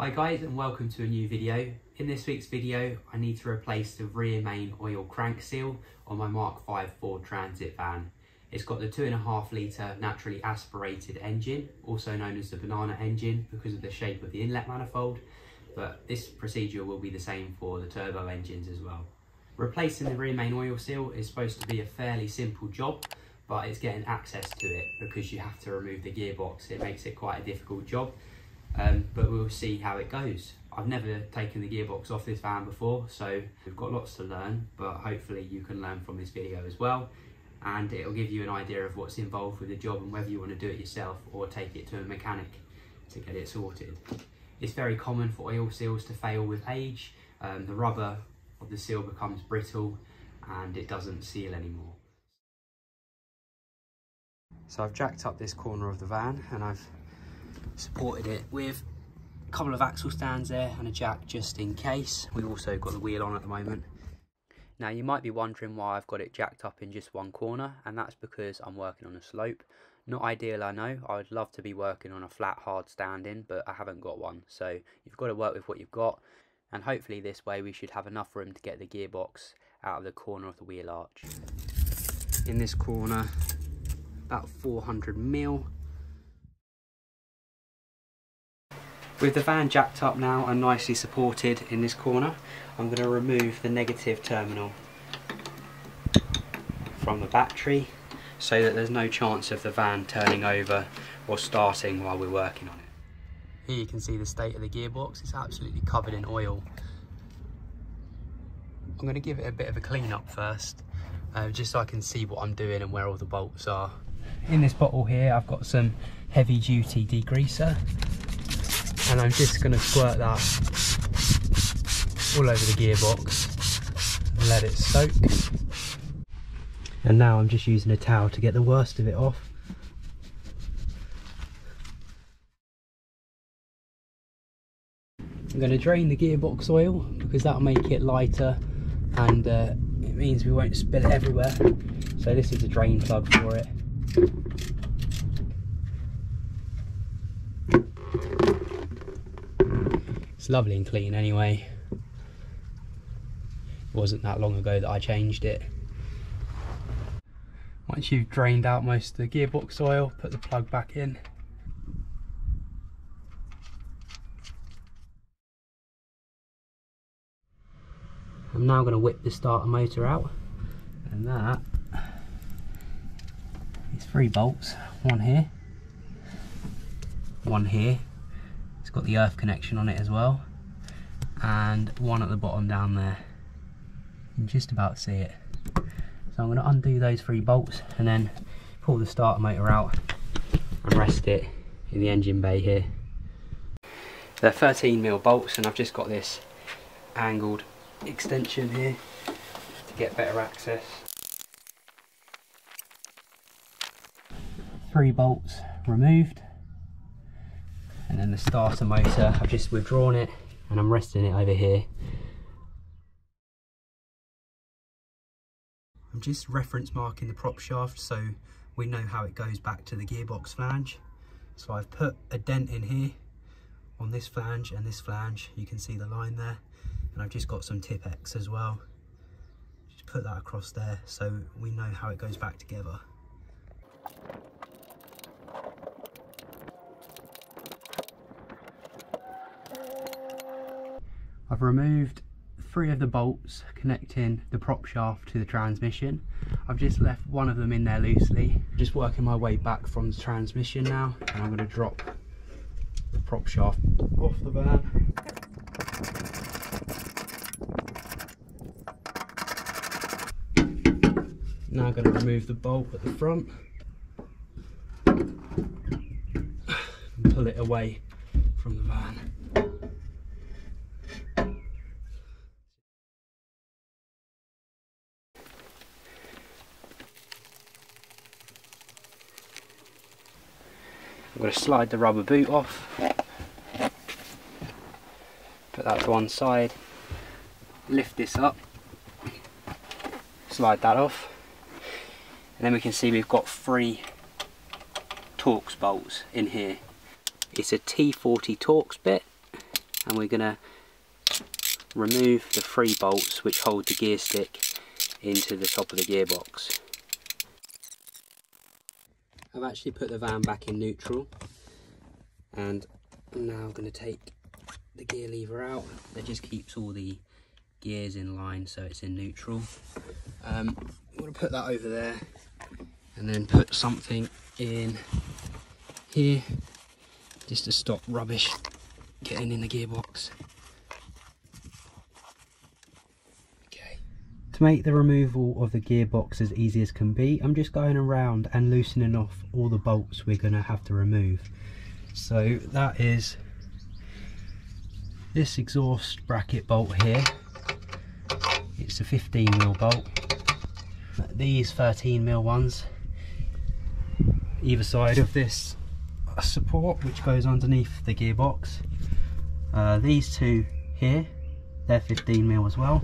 Hi guys and welcome to a new video. In this week's video I need to replace the rear main oil crank seal on my Mark 5 Ford Transit van. It's got the 2.5 litre naturally aspirated engine, also known as the banana engine because of the shape of the inlet manifold, but this procedure will be the same for the turbo engines as well. Replacing the rear main oil seal is supposed to be a fairly simple job, but it's getting access to it because you have to remove the gearbox. It makes it quite a difficult job um, but we'll see how it goes. I've never taken the gearbox off this van before, so we've got lots to learn, but hopefully you can learn from this video as well. And it'll give you an idea of what's involved with the job and whether you want to do it yourself or take it to a mechanic to get it sorted. It's very common for oil seals to fail with age. Um, the rubber of the seal becomes brittle and it doesn't seal anymore. So I've jacked up this corner of the van and I've supported it with a couple of axle stands there and a jack just in case. We've also got the wheel on at the moment. Now you might be wondering why I've got it jacked up in just one corner and that's because I'm working on a slope. Not ideal I know, I would love to be working on a flat hard standing but I haven't got one so you've got to work with what you've got and hopefully this way we should have enough room to get the gearbox out of the corner of the wheel arch. In this corner about 400 mil With the van jacked up now and nicely supported in this corner, I'm going to remove the negative terminal from the battery so that there's no chance of the van turning over or starting while we're working on it. Here you can see the state of the gearbox, it's absolutely covered in oil. I'm going to give it a bit of a clean up first, uh, just so I can see what I'm doing and where all the bolts are. In this bottle here I've got some heavy duty degreaser and I'm just going to squirt that all over the gearbox and let it soak. And now I'm just using a towel to get the worst of it off. I'm going to drain the gearbox oil because that'll make it lighter and uh, it means we won't spill it everywhere. So this is a drain plug for it lovely and clean anyway. It wasn't that long ago that I changed it. Once you've drained out most of the gearbox oil, put the plug back in. I'm now going to whip the starter motor out and that is three bolts, one here, one here got the earth connection on it as well. And one at the bottom down there. You can just about see it. So I'm going to undo those three bolts and then pull the starter motor out and rest it in the engine bay here. They're 13 mil bolts and I've just got this angled extension here to get better access. Three bolts removed and then the starter motor I've just withdrawn it and I'm resting it over here. I'm just reference marking the prop shaft so we know how it goes back to the gearbox flange. So I've put a dent in here on this flange and this flange. You can see the line there. And I've just got some Tipp-Ex as well. Just put that across there so we know how it goes back together I've removed three of the bolts connecting the prop shaft to the transmission. I've just left one of them in there loosely. Just working my way back from the transmission now and I'm going to drop the prop shaft off the van. Now I'm going to remove the bolt at the front and pull it away from the van. I'm going to slide the rubber boot off, put that to one side, lift this up, slide that off, and then we can see we've got three Torx bolts in here. It's a T40 Torx bit, and we're going to remove the three bolts which hold the gear stick into the top of the gearbox. I've actually put the van back in neutral and I'm now going to take the gear lever out that just keeps all the gears in line so it's in neutral. Um, I'm going to put that over there and then put something in here just to stop rubbish getting in the gearbox. Okay. To make the removal of the gearbox as easy as can be, I'm just going around and loosening off all the bolts we're going to have to remove. So that is this exhaust bracket bolt here. It's a 15mm bolt. These 13mm ones either side of this support which goes underneath the gearbox. Uh, these two here, they're 15 mil as well,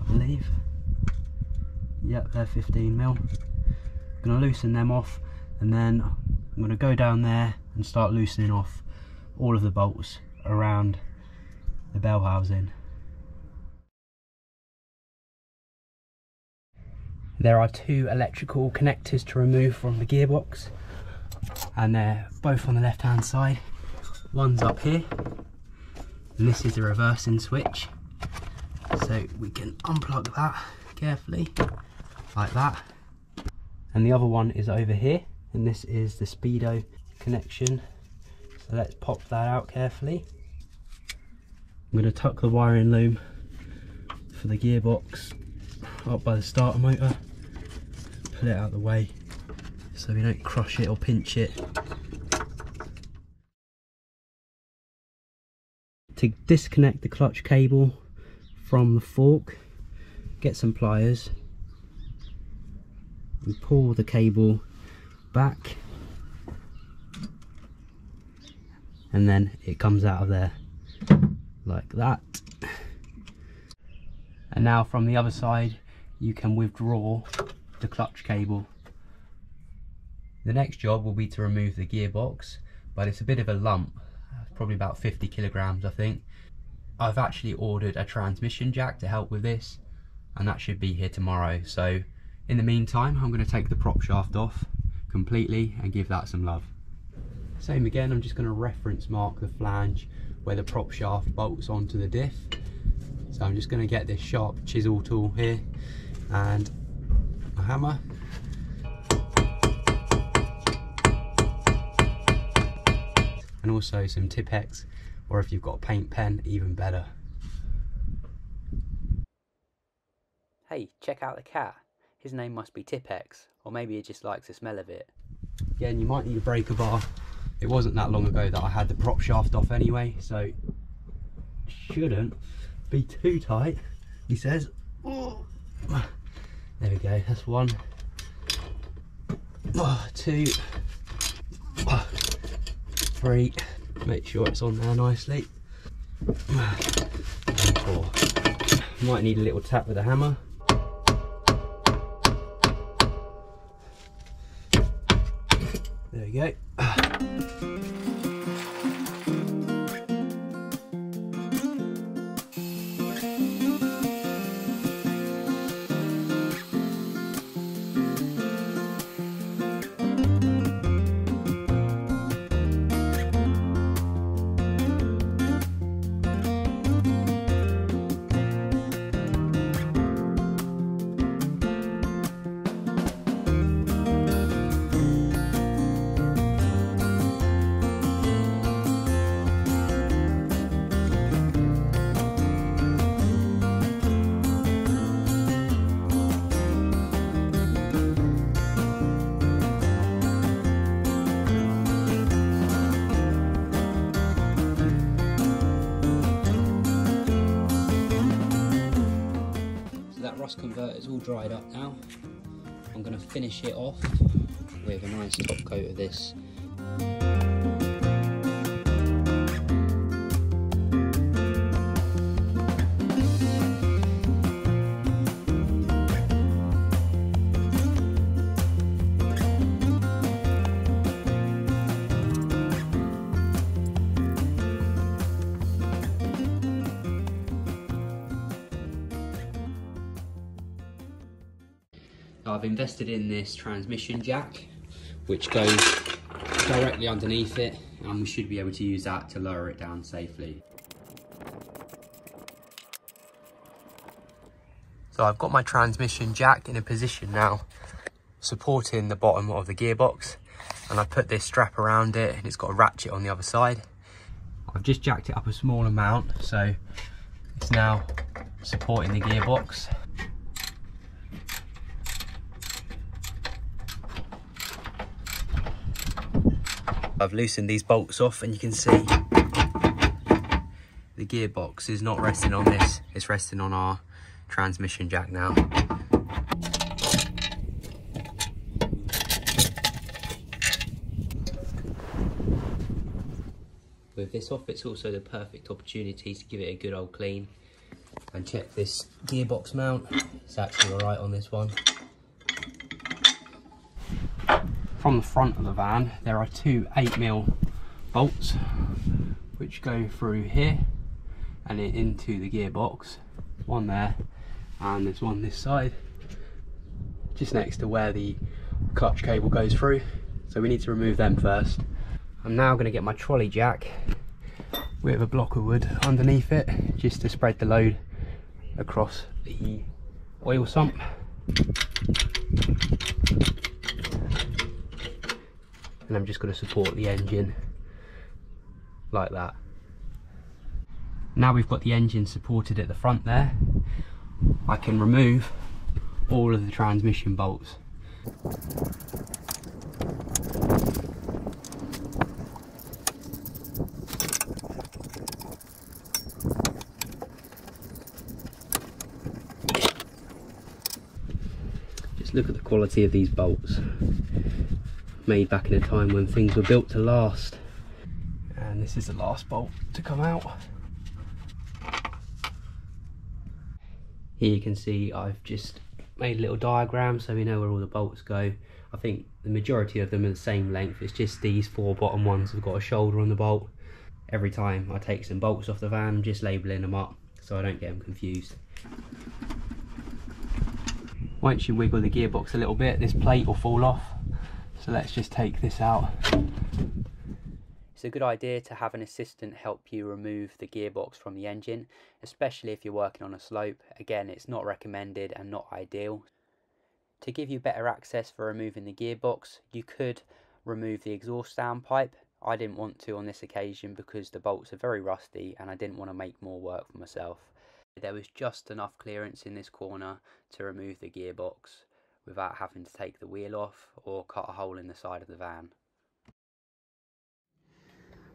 I believe. Yep, they're 15 mil. Gonna loosen them off and then I'm gonna go down there and start loosening off all of the bolts around the bell housing. There are two electrical connectors to remove from the gearbox and they're both on the left hand side. One's up here and this is the reversing switch. So we can unplug that carefully like that. And the other one is over here and this is the speedo connection. So let's pop that out carefully. I'm going to tuck the wiring loom for the gearbox up by the starter motor, pull it out of the way so we don't crush it or pinch it. To disconnect the clutch cable from the fork, get some pliers and pull the cable back and then it comes out of there like that and now from the other side you can withdraw the clutch cable the next job will be to remove the gearbox, but it's a bit of a lump, probably about 50 kilograms I think. I've actually ordered a transmission jack to help with this, and that should be here tomorrow. So in the meantime, I'm gonna take the prop shaft off completely and give that some love. Same again, I'm just gonna reference mark the flange where the prop shaft bolts onto the diff. So I'm just gonna get this sharp chisel tool here and a hammer and also some Tipp-Ex or if you've got a paint pen even better. Hey, check out the cat. His name must be Tipp-Ex or maybe he just likes the smell of it. Again, you might need a breaker bar. It wasn't that long ago that I had the prop shaft off anyway, so shouldn't be too tight, he says. There we go, that's one, ah, two, oh three. Make sure it's on there nicely. Ah, and four. Might need a little tap with a hammer. We go. Finish it off with a nice top coat of this I've invested in this transmission jack, which goes directly underneath it, and we should be able to use that to lower it down safely. So I've got my transmission jack in a position now, supporting the bottom of the gearbox, and I put this strap around it, and it's got a ratchet on the other side. I've just jacked it up a small amount, so it's now supporting the gearbox. I've loosened these bolts off and you can see the gearbox is not resting on this, it's resting on our transmission jack now. With this off, it's also the perfect opportunity to give it a good old clean and check this gearbox mount. It's actually all right on this one. From the front of the van, there are two 8mm bolts which go through here and into the gearbox. One there and there's one this side just next to where the clutch cable goes through. So we need to remove them first. I'm now going to get my trolley jack with a block of wood underneath it just to spread the load across the oil sump. And I'm just going to support the engine like that. Now we've got the engine supported at the front there, I can remove all of the transmission bolts. Just look at the quality of these bolts made back in a time when things were built to last. And this is the last bolt to come out. Here you can see I've just made a little diagram so we know where all the bolts go. I think the majority of them are the same length. It's just these four bottom ones have got a shoulder on the bolt. Every time I take some bolts off the van I'm just labeling them up so I don't get them confused. Once you wiggle the gearbox a little bit this plate will fall off so let's just take this out. It's a good idea to have an assistant help you remove the gearbox from the engine especially if you're working on a slope. Again it's not recommended and not ideal. To give you better access for removing the gearbox you could remove the exhaust downpipe I didn't want to on this occasion because the bolts are very rusty and I didn't want to make more work for myself. There was just enough clearance in this corner to remove the gearbox without having to take the wheel off or cut a hole in the side of the van.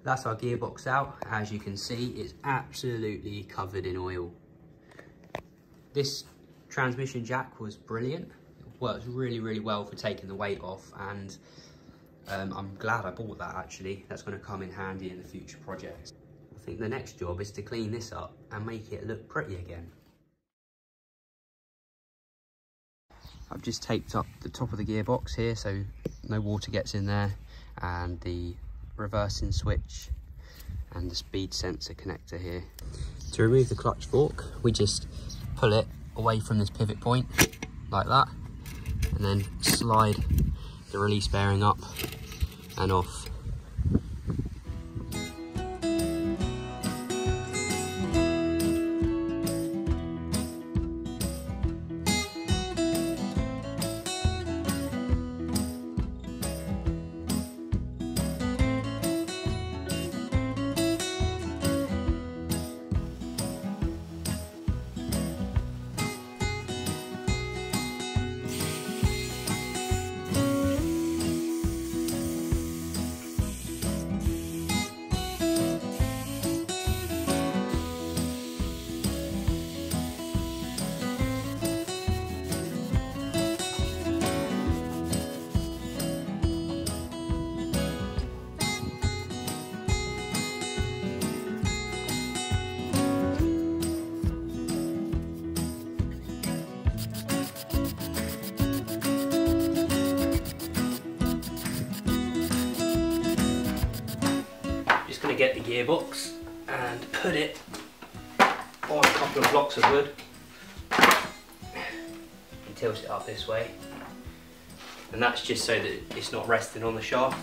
That's our gearbox out. As you can see, it's absolutely covered in oil. This transmission jack was brilliant. It works really, really well for taking the weight off and um, I'm glad I bought that actually. That's going to come in handy in the future projects. I think the next job is to clean this up and make it look pretty again. I've just taped up the top of the gearbox here so no water gets in there and the reversing switch and the speed sensor connector here. To remove the clutch fork we just pull it away from this pivot point like that and then slide the release bearing up and off gearbox and put it on a couple of blocks of wood and tilt it up this way And that's just so that it's not resting on the shaft.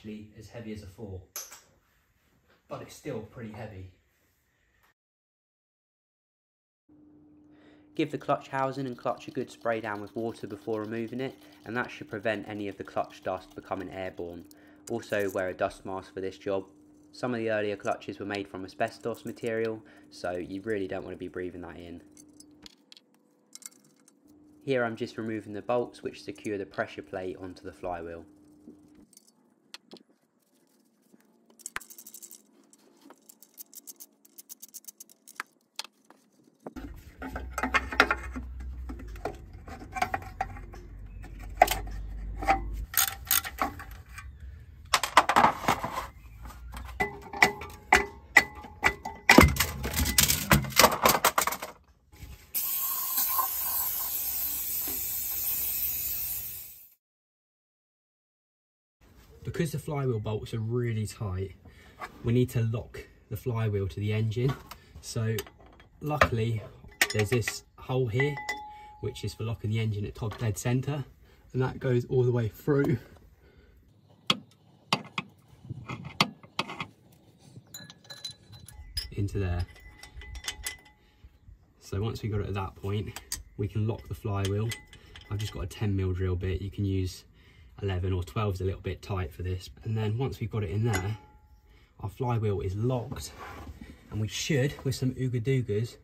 Actually as heavy as a four, but it's still pretty heavy. Give the clutch housing and clutch a good spray down with water before removing it and that should prevent any of the clutch dust becoming airborne. Also wear a dust mask for this job. Some of the earlier clutches were made from asbestos material so you really don't want to be breathing that in. Here I'm just removing the bolts which secure the pressure plate onto the flywheel. because the flywheel bolts are really tight. We need to lock the flywheel to the engine. So luckily there's this hole here which is for locking the engine at top dead center and that goes all the way through. Into there. So once we got it at that point we can lock the flywheel. I've just got a 10 mil drill bit. You can use 11 or 12 is a little bit tight for this. And then once we've got it in there, our flywheel is locked and we should, with some Ooga Doogas,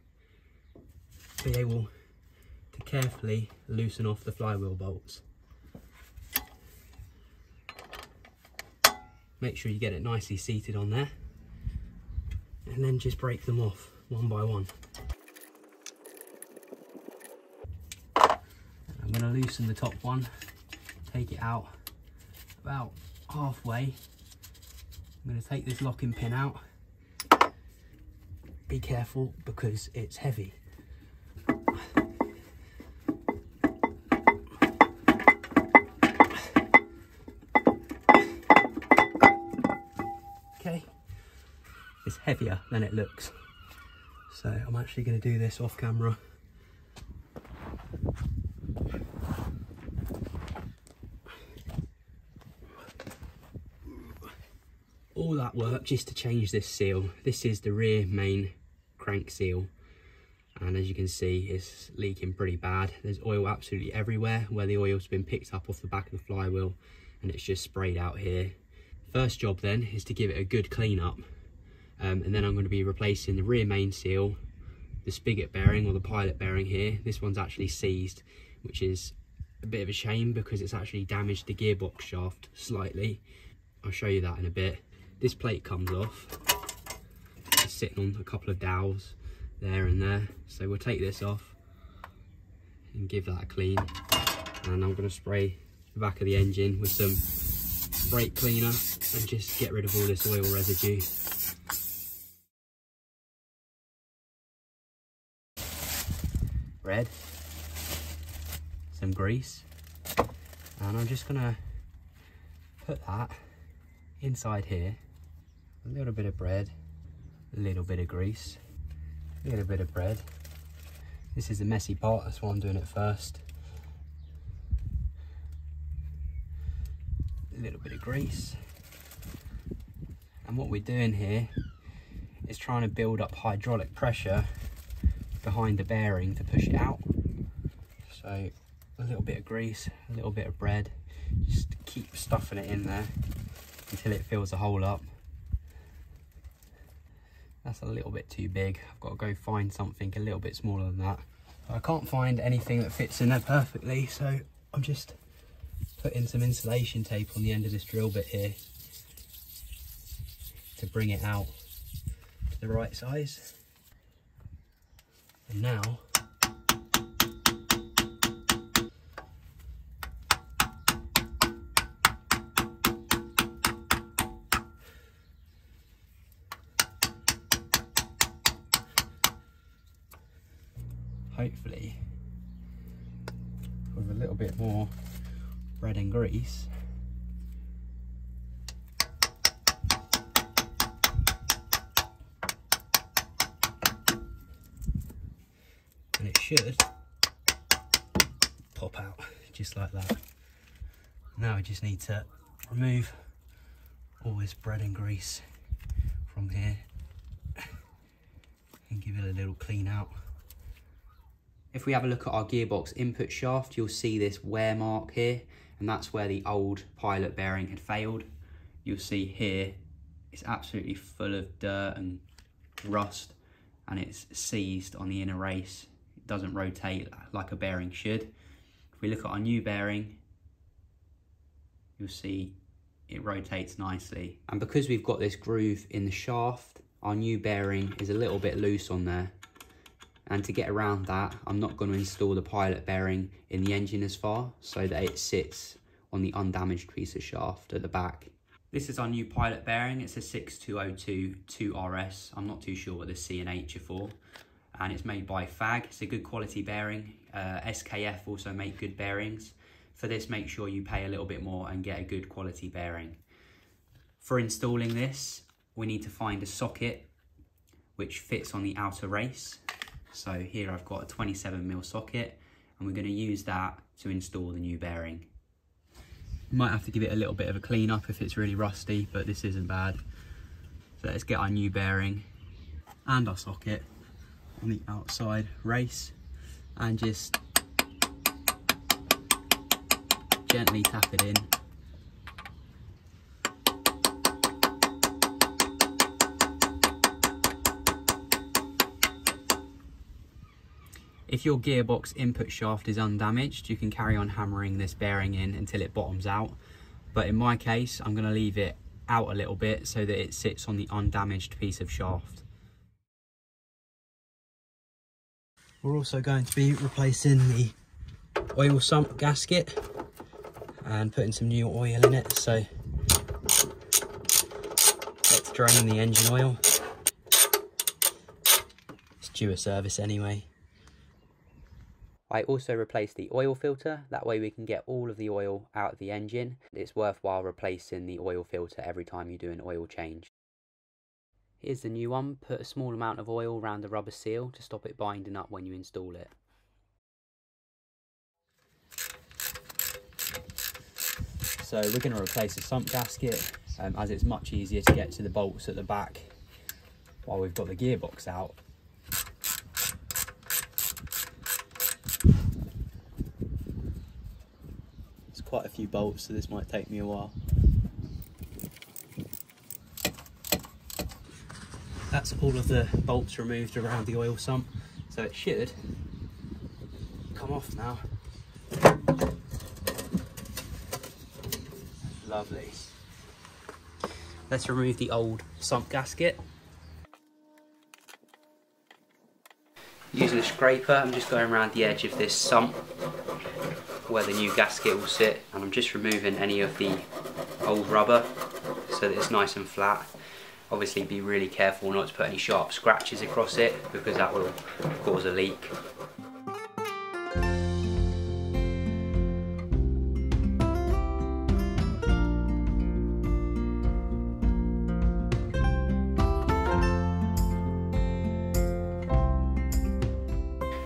be able to carefully loosen off the flywheel bolts. Make sure you get it nicely seated on there and then just break them off one by one. I'm going to loosen the top one take it out about halfway. I'm going to take this locking pin out. Be careful because it's heavy. Okay, it's heavier than it looks. So I'm actually going to do this off camera. all just to change this seal. This is the rear main crank seal. And as you can see, it's leaking pretty bad. There's oil absolutely everywhere where the oil's been picked up off the back of the flywheel and it's just sprayed out here. First job then is to give it a good clean up. Um, and then I'm going to be replacing the rear main seal, the spigot bearing or the pilot bearing here. This one's actually seized, which is a bit of a shame because it's actually damaged the gearbox shaft slightly. I'll show you that in a bit this plate comes off. It's sitting on a couple of dowels there and there. So we'll take this off and give that a clean. And I'm going to spray the back of the engine with some brake cleaner and just get rid of all this oil residue. Red. Some grease. And I'm just gonna put that inside here a little bit of bread, a little bit of grease, a little bit of bread. This is the messy part, that's why I'm doing it first. A little bit of grease. And what we're doing here is trying to build up hydraulic pressure behind the bearing to push it out. So a little bit of grease, a little bit of bread, just keep stuffing it in there until it fills the hole up that's a little bit too big. I've got to go find something a little bit smaller than that. I can't find anything that fits in there perfectly, so I'm just put in some insulation tape on the end of this drill bit here to bring it out to the right size. And now more bread and grease. And it should pop out just like that. Now we just need to remove all this bread and grease from here and give it a little clean out if we have a look at our gearbox input shaft, you'll see this wear mark here, and that's where the old pilot bearing had failed. You'll see here, it's absolutely full of dirt and rust, and it's seized on the inner race. It doesn't rotate like a bearing should. If we look at our new bearing, you'll see it rotates nicely. And because we've got this groove in the shaft, our new bearing is a little bit loose on there and to get around that I'm not going to install the pilot bearing in the engine as far so that it sits on the undamaged piece of shaft at the back. This is our new pilot bearing, it's a 6202 2RS, I'm not too sure what the C and H are for and it's made by FAG, it's a good quality bearing, uh, SKF also make good bearings. For this make sure you pay a little bit more and get a good quality bearing. For installing this we need to find a socket which fits on the outer race so here I've got a 27 mil socket and we're going to use that to install the new bearing. Might have to give it a little bit of a clean up if it's really rusty, but this isn't bad. So let's get our new bearing and our socket on the outside race and just gently tap it in If your gearbox input shaft is undamaged, you can carry on hammering this bearing in until it bottoms out. But in my case, I'm going to leave it out a little bit so that it sits on the undamaged piece of shaft. We're also going to be replacing the oil sump gasket and putting some new oil in it. So let's drain the engine oil. It's due a service anyway. I also replaced the oil filter, that way we can get all of the oil out of the engine. It's worthwhile replacing the oil filter every time you do an oil change. Here's the new one, put a small amount of oil around the rubber seal to stop it binding up when you install it. So we're going to replace the sump gasket um, as it's much easier to get to the bolts at the back while we've got the gearbox out quite a few bolts, so this might take me a while. That's all of the bolts removed around the oil sump, so it should come off now. Lovely. Let's remove the old sump gasket. Using a scraper, I'm just going around the edge of this sump where the new gasket will sit and I'm just removing any of the old rubber so that it's nice and flat. Obviously be really careful not to put any sharp scratches across it because that will cause a leak.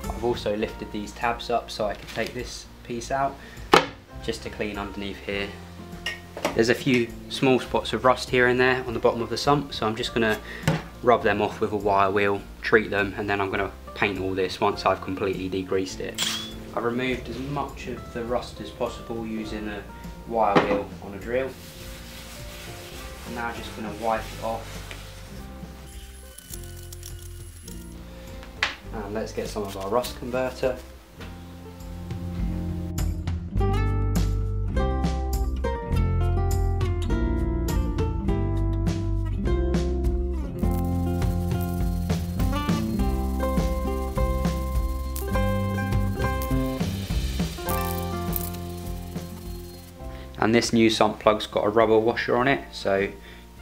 I've also lifted these tabs up so I can take this piece out just to clean underneath here. There's a few small spots of rust here and there on the bottom of the sump so I'm just going to rub them off with a wire wheel, treat them and then I'm going to paint all this once I've completely degreased it. I've removed as much of the rust as possible using a wire wheel on a drill. I'm now just going to wipe it off And let's get some of our rust converter. And this new sump plug's got a rubber washer on it, so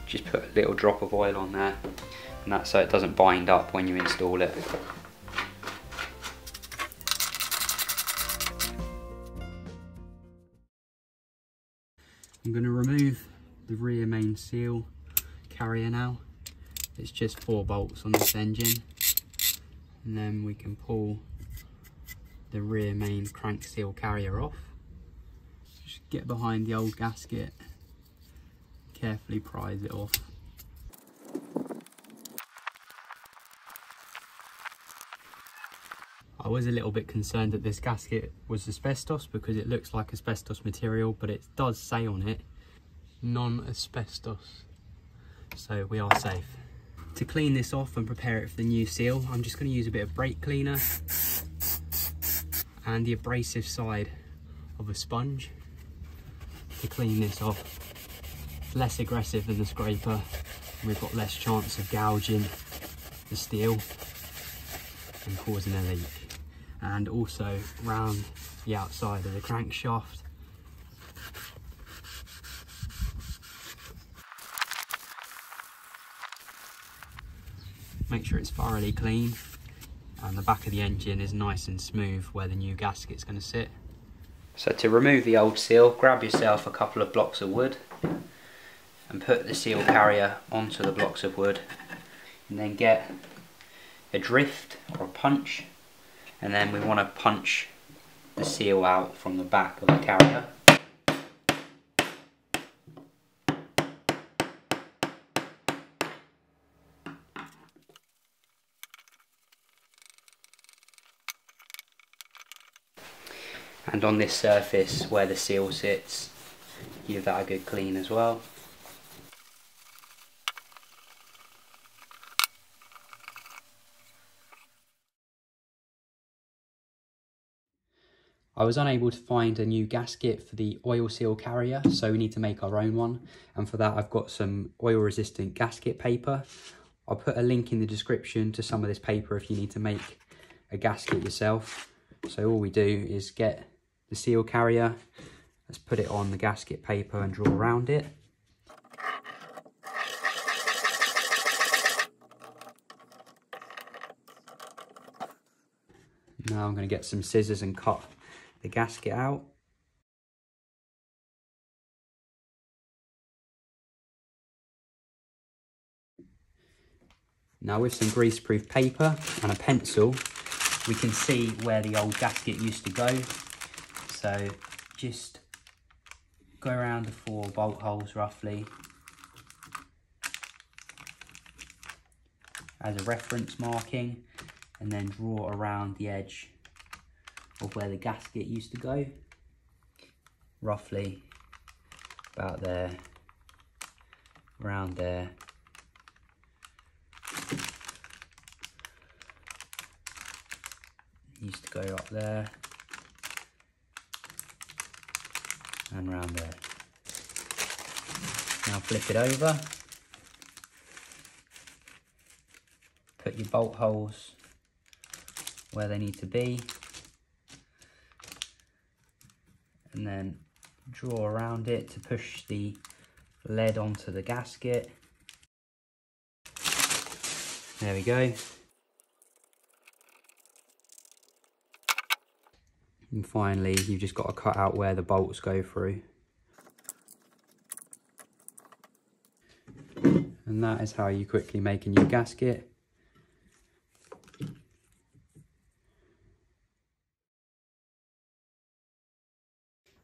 just put a little drop of oil on there, and that's so it doesn't bind up when you install it. I'm going to remove the rear main seal carrier now. It's just four bolts on this engine. And then we can pull the rear main crank seal carrier off. Get behind the old gasket, carefully prise it off. I was a little bit concerned that this gasket was asbestos because it looks like asbestos material, but it does say on it, non-asbestos. So we are safe. To clean this off and prepare it for the new seal, I'm just gonna use a bit of brake cleaner and the abrasive side of a sponge to clean this off. Less aggressive than the scraper. We've got less chance of gouging the steel and causing a leak and also round the outside of the crankshaft. Make sure it's thoroughly clean and the back of the engine is nice and smooth where the new gasket's going to sit. So to remove the old seal, grab yourself a couple of blocks of wood and put the seal carrier onto the blocks of wood and then get a drift or a punch and then we want to punch the seal out from the back of the carrier. And on this surface where the seal sits, give that a good clean as well. I was unable to find a new gasket for the oil seal carrier, so we need to make our own one. And for that, I've got some oil resistant gasket paper. I'll put a link in the description to some of this paper if you need to make a gasket yourself. So all we do is get the seal carrier, let's put it on the gasket paper and draw around it. Now I'm going to get some scissors and cut the gasket out. Now with some greaseproof paper and a pencil, we can see where the old gasket used to go. So just go around the four bolt holes roughly as a reference marking and then draw around the edge of where the gasket used to go. Roughly about there, around there. Used to go up there and around there. Now flip it over. Put your bolt holes where they need to be. and then draw around it to push the lead onto the gasket. There we go. And finally, you've just got to cut out where the bolts go through. And that is how you quickly make a new gasket.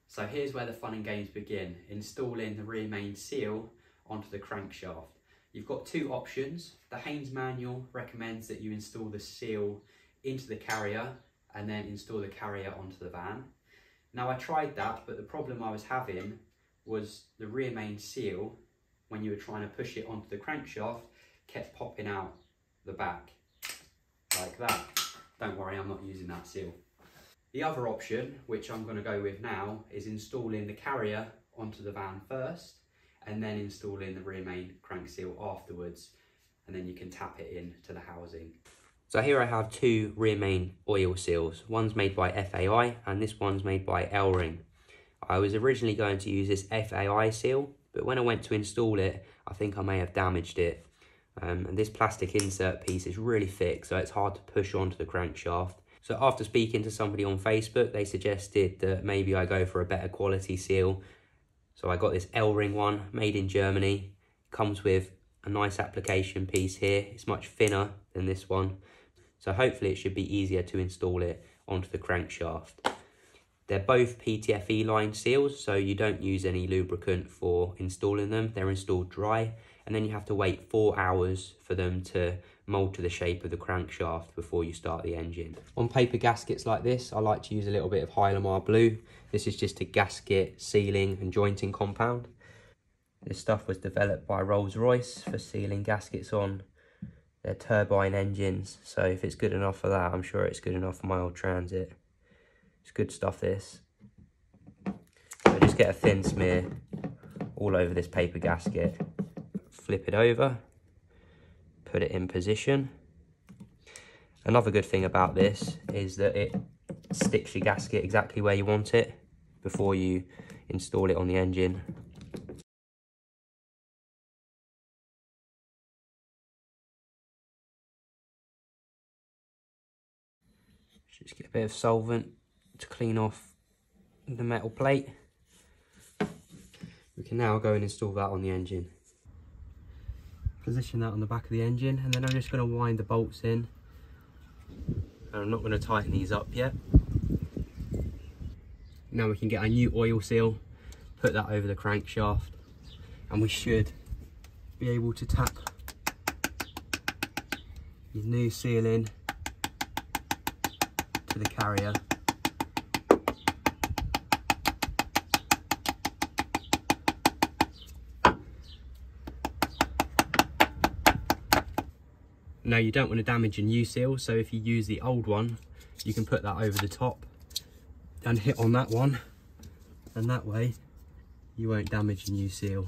So here's where the fun and games begin, installing the rear main seal onto the crankshaft. You've got two options. The Haynes manual recommends that you install the seal into the carrier and then install the carrier onto the van. Now I tried that, but the problem I was having was the rear main seal, when you were trying to push it onto the crankshaft, kept popping out the back, like that. Don't worry, I'm not using that seal. The other option, which I'm going to go with now, is installing the carrier onto the van first and then installing the rear main crank seal afterwards and then you can tap it in to the housing. So here I have two rear main oil seals. One's made by FAI and this one's made by Elring. I was originally going to use this FAI seal, but when I went to install it, I think I may have damaged it. Um, and this plastic insert piece is really thick, so it's hard to push onto the crankshaft. So after speaking to somebody on Facebook, they suggested that maybe I go for a better quality seal. So I got this Elring one, made in Germany. Comes with a nice application piece here. It's much thinner than this one. So hopefully it should be easier to install it onto the crankshaft. They're both PTFE line seals, so you don't use any lubricant for installing them. They're installed dry, and then you have to wait four hours for them to mould to the shape of the crankshaft before you start the engine. On paper gaskets like this, I like to use a little bit of Hylamar Blue. This is just a gasket sealing and jointing compound. This stuff was developed by Rolls-Royce for sealing gaskets on their turbine engines. So if it's good enough for that, I'm sure it's good enough for my old Transit. It's good stuff this. So just get a thin smear all over this paper gasket. Flip it over, put it in position. Another good thing about this is that it sticks your gasket exactly where you want it before you install it on the engine. Just get a bit of solvent to clean off the metal plate. We can now go and install that on the engine. Position that on the back of the engine and then I'm just going to wind the bolts in. And I'm not going to tighten these up yet. Now we can get our new oil seal, put that over the crankshaft and we should be able to tap your new seal in to the carrier Now you don't want to damage a new seal, so if you use the old one, you can put that over the top and hit on that one. And that way, you won't damage a new seal.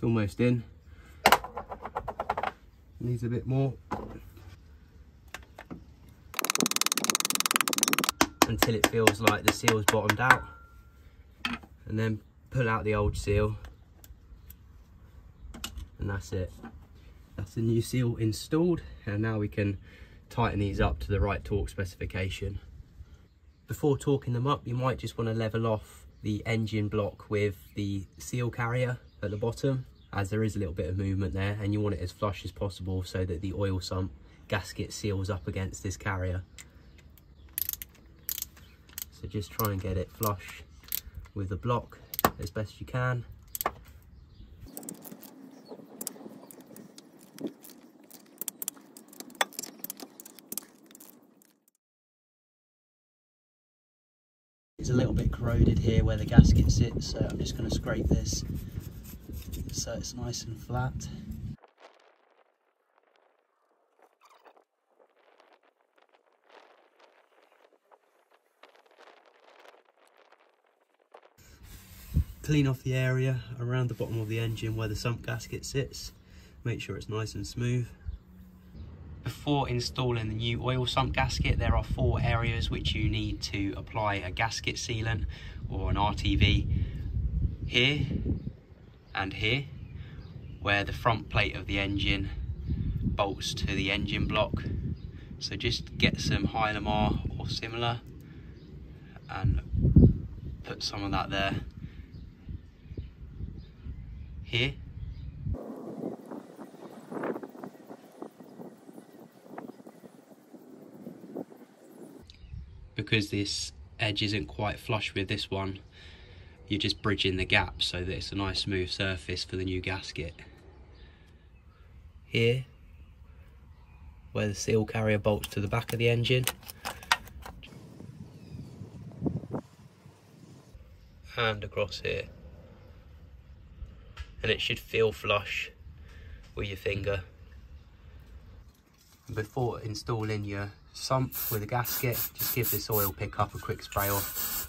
It's almost in. Needs a bit more. Until it feels like the seal's bottomed out. And then pull out the old seal. And that's it. That's the new seal installed. And now we can tighten these up to the right torque specification. Before torquing them up, you might just want to level off the engine block with the seal carrier at the bottom as there is a little bit of movement there and you want it as flush as possible so that the oil sump gasket seals up against this carrier. So just try and get it flush with the block as best you can. It's a little bit corroded here where the gasket sits, so I'm just going to scrape this so it's nice and flat. Clean off the area around the bottom of the engine where the sump gasket sits. Make sure it's nice and smooth. Before installing the new oil sump gasket, there are four areas which you need to apply a gasket sealant or an RTV. Here, and here where the front plate of the engine bolts to the engine block so just get some Hylamar or similar and put some of that there here because this edge isn't quite flush with this one you're just bridging the gap so that it's a nice smooth surface for the new gasket. Here, where the seal carrier bolts to the back of the engine. And across here. And it should feel flush with your finger. Before installing your sump with a gasket. Just give this oil pickup a quick spray off.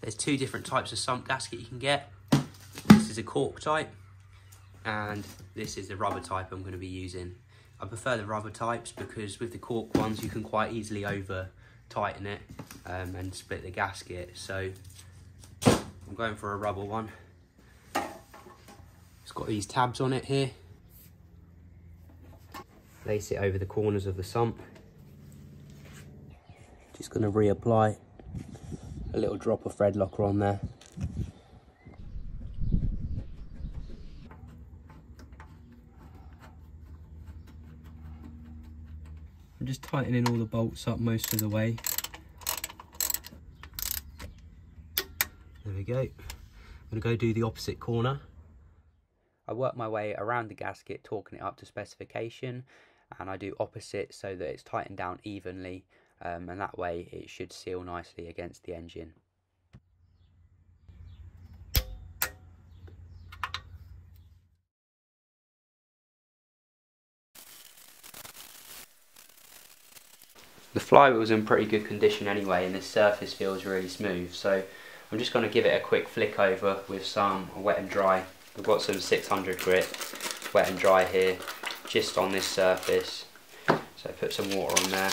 There's two different types of sump gasket you can get. This is a cork type and this is the rubber type I'm going to be using. I prefer the rubber types because with the cork ones you can quite easily over tighten it um, and split the gasket so I'm going for a rubber one. It's got these tabs on it here. Lace it over the corners of the sump. Just going to reapply a little drop of thread locker on there. I'm just tightening all the bolts up most of the way. There we go. I'm going to go do the opposite corner. I work my way around the gasket, torquing it up to specification, and I do opposite so that it's tightened down evenly, um, and that way it should seal nicely against the engine. The flywheel's in pretty good condition anyway and this surface feels really smooth so I'm just going to give it a quick flick over with some wet and dry. We've got some 600 grit wet and dry here just on this surface. So put some water on there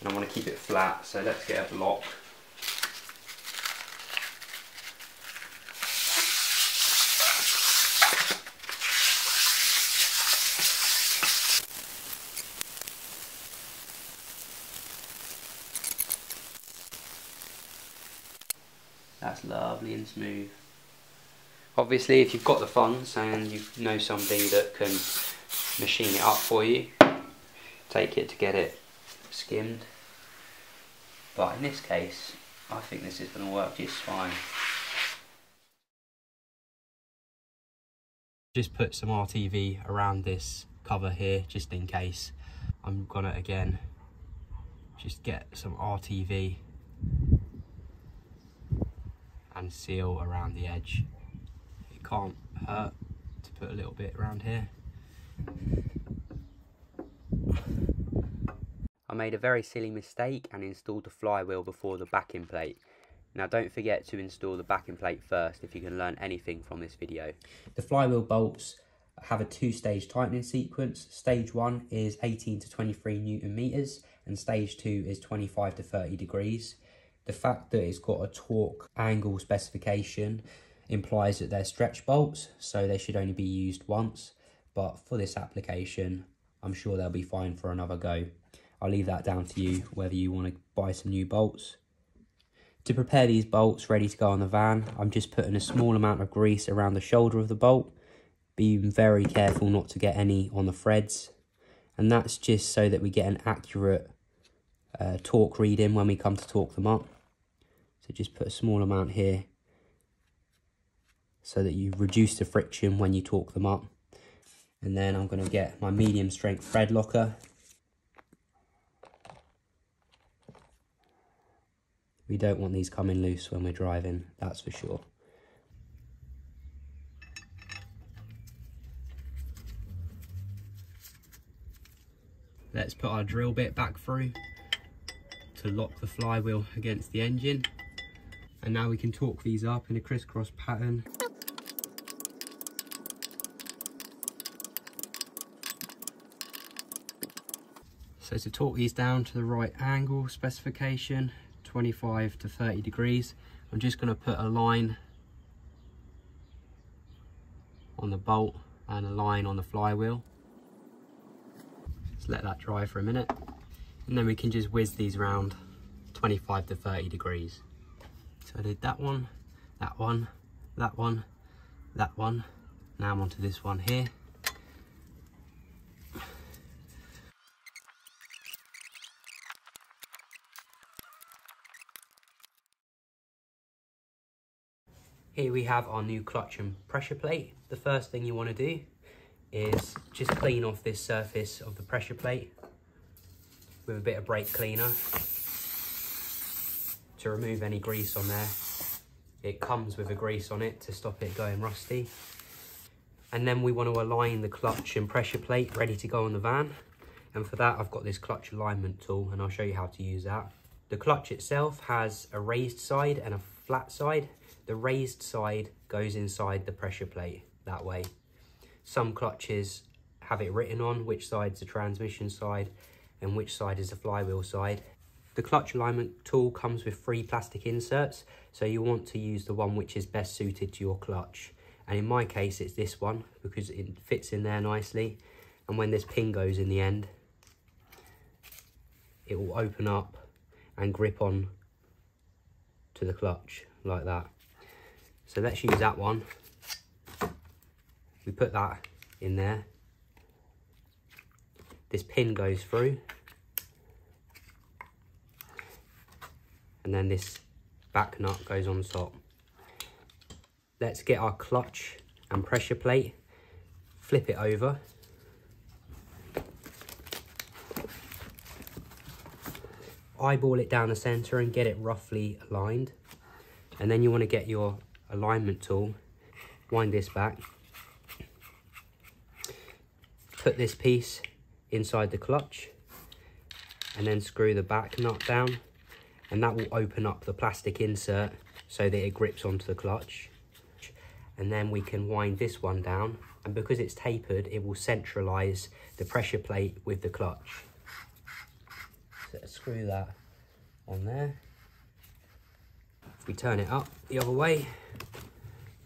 and I want to keep it flat. So let's get a block. That's lovely and smooth. Obviously, if you've got the funds and you know somebody that can machine it up for you, take it to get it skimmed. But in this case, I think this is going to work just fine. Just put some RTV around this cover here, just in case. I'm gonna again just get some RTV and seal around the edge. It can't hurt to put a little bit around here. I made a very silly mistake and installed the flywheel before the backing plate. Now don't forget to install the backing plate first if you can learn anything from this video. The flywheel bolts have a two-stage tightening sequence. Stage one is 18 to 23 newton meters and stage two is 25 to 30 degrees. The fact that it's got a torque angle specification implies that they're stretch bolts, so they should only be used once. But for this application, I'm sure they'll be fine for another go. I'll leave that down to you, whether you want to buy some new bolts. To prepare these bolts ready to go on the van, I'm just putting a small amount of grease around the shoulder of the bolt. Being very careful not to get any on the threads. And that's just so that we get an accurate uh, torque reading when we come to torque them up. So just put a small amount here so that you reduce the friction when you torque them up. And then I'm going to get my medium strength thread locker. We don't want these coming loose when we're driving, that's for sure. Let's put our drill bit back through to lock the flywheel against the engine. And now we can torque these up in a crisscross pattern. So to torque these down to the right angle specification, 25 to 30 degrees, I'm just going to put a line on the bolt and a line on the flywheel. Just let that dry for a minute and then we can just whiz these around 25 to 30 degrees. So I did that one, that one, that one, that one. Now I'm onto this one here. Here we have our new clutch and pressure plate. The first thing you want to do is just clean off this surface of the pressure plate with a bit of brake cleaner to remove any grease on there. It comes with a grease on it to stop it going rusty. And then we want to align the clutch and pressure plate ready to go on the van. And for that, I've got this clutch alignment tool and I'll show you how to use that. The clutch itself has a raised side and a flat side. The raised side goes inside the pressure plate that way. Some clutches have it written on which side's the transmission side and which side is the flywheel side. The clutch alignment tool comes with three plastic inserts, so you want to use the one which is best suited to your clutch. And in my case, it's this one because it fits in there nicely. And when this pin goes in the end, it will open up and grip on to the clutch like that. So let's use that one. We put that in there. This pin goes through. And then this back nut goes on top. Let's get our clutch and pressure plate, flip it over. Eyeball it down the center and get it roughly aligned. And then you want to get your alignment tool, wind this back, put this piece inside the clutch and then screw the back nut down. And that will open up the plastic insert so that it grips onto the clutch. And then we can wind this one down. And because it's tapered it will centralize the pressure plate with the clutch. So screw that on there if we turn it up the other way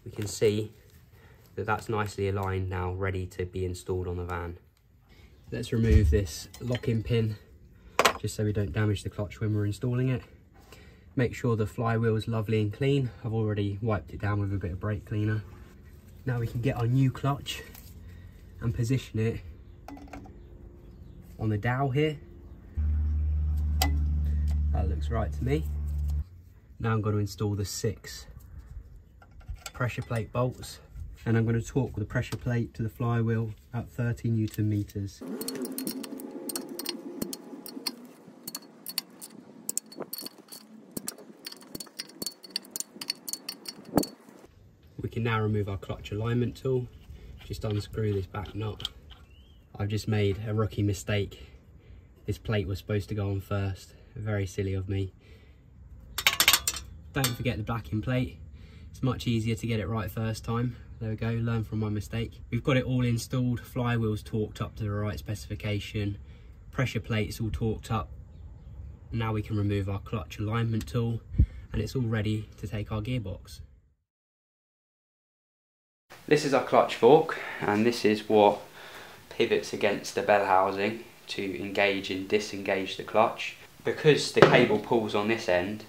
we can see that that's nicely aligned now ready to be installed on the van. Let's remove this locking pin just so we don't damage the clutch when we're installing it. Make sure the flywheel is lovely and clean. I've already wiped it down with a bit of brake cleaner. Now we can get our new clutch and position it on the dowel here. That looks right to me now i'm going to install the six pressure plate bolts and I'm going to torque the pressure plate to the flywheel at 30 newton meters. We can now remove our clutch alignment tool, just unscrew this back nut. I've just made a rookie mistake. This plate was supposed to go on first, very silly of me. Don't forget the backing plate, it's much easier to get it right first time. There we go, learn from my mistake. We've got it all installed, flywheels torqued up to the right specification, pressure plates all torqued up. Now we can remove our clutch alignment tool and it's all ready to take our gearbox. This is our clutch fork and this is what pivots against the bell housing to engage and disengage the clutch. Because the cable pulls on this end,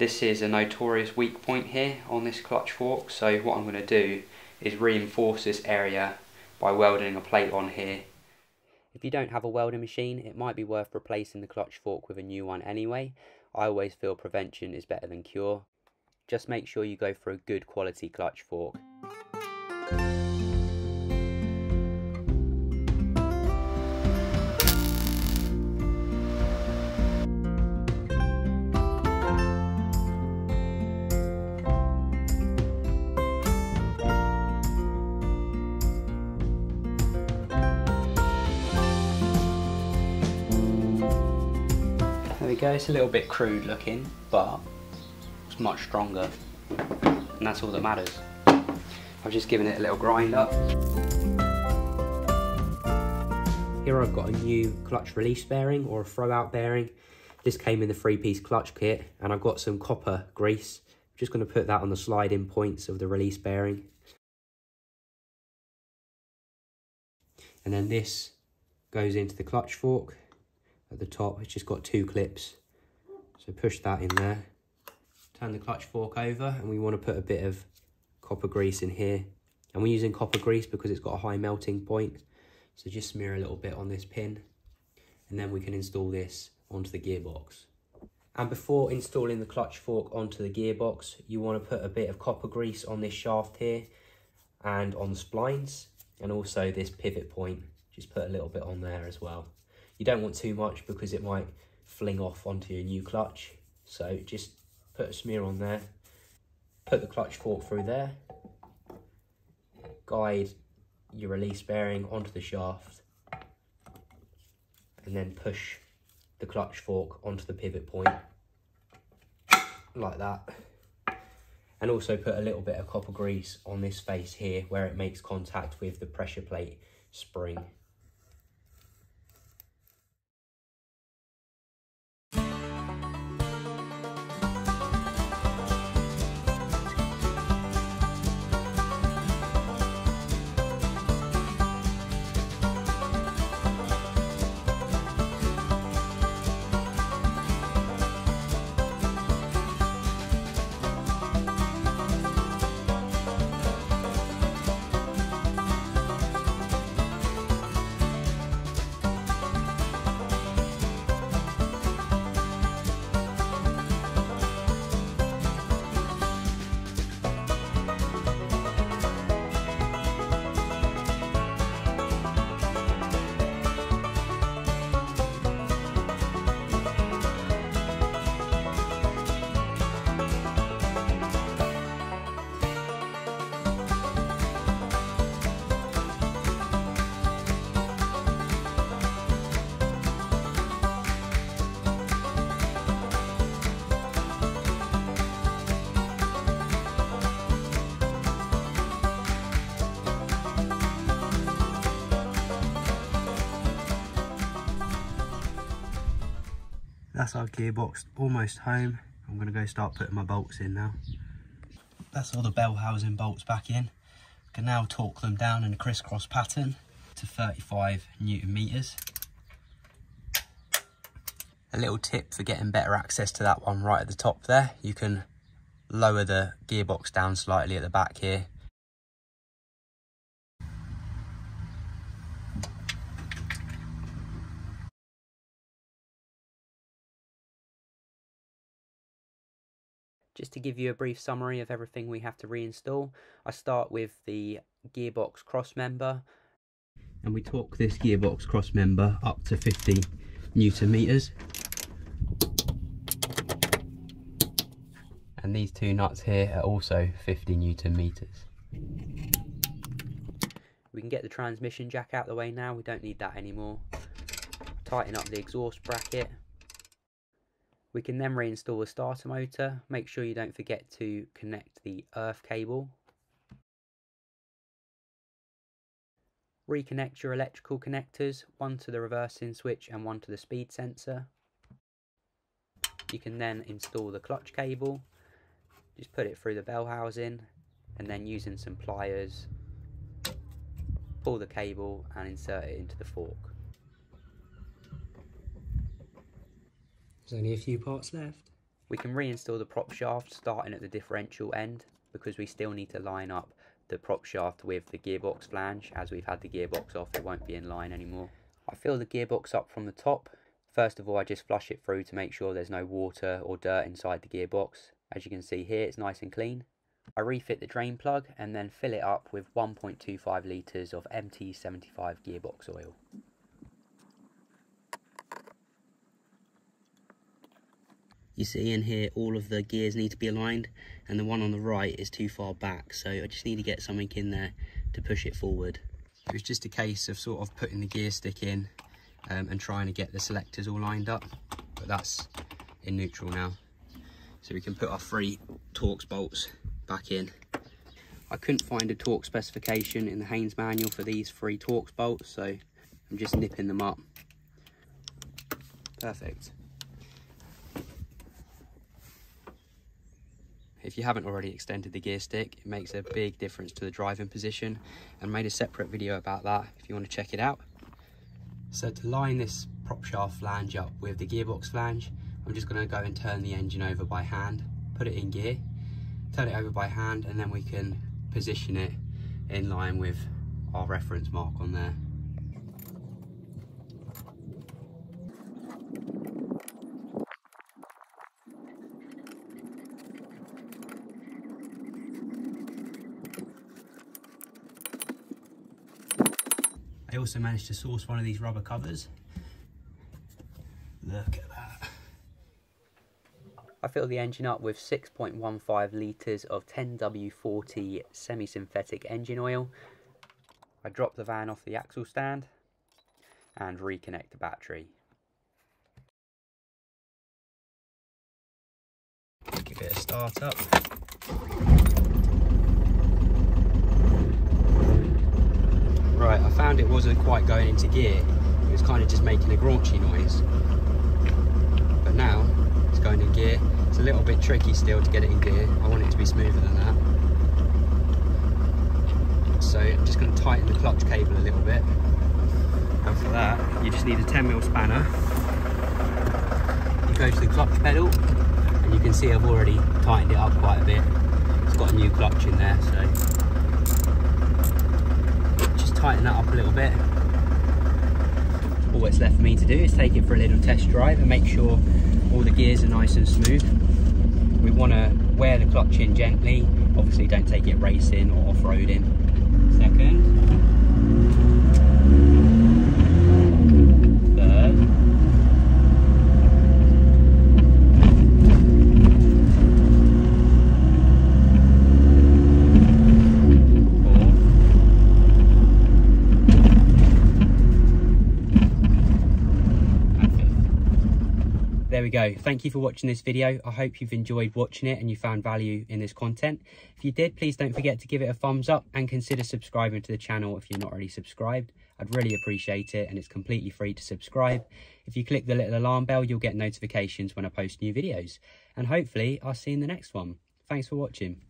this is a notorious weak point here on this clutch fork, so what I'm going to do is reinforce this area by welding a plate on here. If you don't have a welding machine, it might be worth replacing the clutch fork with a new one anyway. I always feel prevention is better than cure. Just make sure you go for a good quality clutch fork. Go, it's a little bit crude looking, but it's much stronger. And that's all that matters. I've just given it a little grind up. Here I've got a new clutch release bearing or a throw out bearing. This came in the three piece clutch kit and I've got some copper grease. I'm just going to put that on the sliding points of the release bearing. And then this goes into the clutch fork at the top. It's just got two clips. So push that in there. Turn the clutch fork over and we want to put a bit of copper grease in here. And we're using copper grease because it's got a high melting point. So just smear a little bit on this pin and then we can install this onto the gearbox. And before installing the clutch fork onto the gearbox, you want to put a bit of copper grease on this shaft here and on the splines and also this pivot point. Just put a little bit on there as well. You don't want too much because it might fling off onto your new clutch. So just put a smear on there, put the clutch fork through there, guide your release bearing onto the shaft. And then push the clutch fork onto the pivot point. Like that. And also put a little bit of copper grease on this face here where it makes contact with the pressure plate spring our gearbox almost home. I'm to go start putting my bolts in now. That's all the bell housing bolts back in. I can now torque them down in a crisscross pattern to 35 newton meters. A little tip for getting better access to that one right at the top there. You can lower the gearbox down slightly at the back here Just to give you a brief summary of everything we have to reinstall, I start with the gearbox cross member. And we torque this gearbox cross member up to 50 newton meters. And these two nuts here are also 50 newton meters. We can get the transmission jack out the way now, we don't need that anymore. Tighten up the exhaust bracket we can then reinstall the starter motor. Make sure you don't forget to connect the earth cable. Reconnect your electrical connectors, one to the reversing switch and one to the speed sensor. You can then install the clutch cable. Just put it through the bell housing and then using some pliers, pull the cable and insert it into the fork. There's only a few parts left. We can reinstall the prop shaft starting at the differential end because we still need to line up the prop shaft with the gearbox flange. As we've had the gearbox off, it won't be in line anymore. I fill the gearbox up from the top. First of all, I just flush it through to make sure there's no water or dirt inside the gearbox. As you can see here, it's nice and clean. I refit the drain plug and then fill it up with 1.25 litres of MT75 gearbox oil. You see in here all of the gears need to be aligned and the one on the right is too far back so I just need to get something in there to push it forward. It was just a case of sort of putting the gear stick in um, and trying to get the selectors all lined up but that's in neutral now. So we can put our three Torx bolts back in. I couldn't find a torque specification in the Haynes manual for these three Torx bolts so I'm just nipping them up. Perfect. If you haven't already extended the gear stick, it makes a big difference to the driving position and made a separate video about that if you want to check it out. So to line this prop shaft flange up with the gearbox flange, I'm just going to go and turn the engine over by hand, put it in gear, turn it over by hand and then we can position it in line with our reference mark on there. Also managed to source one of these rubber covers. Look at that. I fill the engine up with 6.15 litres of 10W40 semi-synthetic engine oil. I drop the van off the axle stand and reconnect the battery. Give it a start up. Right, I found it wasn't quite going into gear. It was kind of just making a graunchy noise. But now it's going in gear. It's a little bit tricky still to get it in gear. I want it to be smoother than that. So I'm just going to tighten the clutch cable a little bit. And for that, you just need a 10mm spanner. You go to the clutch pedal, and you can see I've already tightened it up quite a bit. It's got a new clutch in there, so tighten that up a little bit. All that's left for me to do is take it for a little test drive and make sure all the gears are nice and smooth. We want to wear the clutch in gently. Obviously don't take it racing or off-roading. Second. there go. Thank you for watching this video. I hope you've enjoyed watching it and you found value in this content. If you did please don't forget to give it a thumbs up and consider subscribing to the channel if you're not already subscribed. I'd really appreciate it and it's completely free to subscribe. If you click the little alarm bell you'll get notifications when i post new videos. And hopefully i'll see you in the next one. Thanks for watching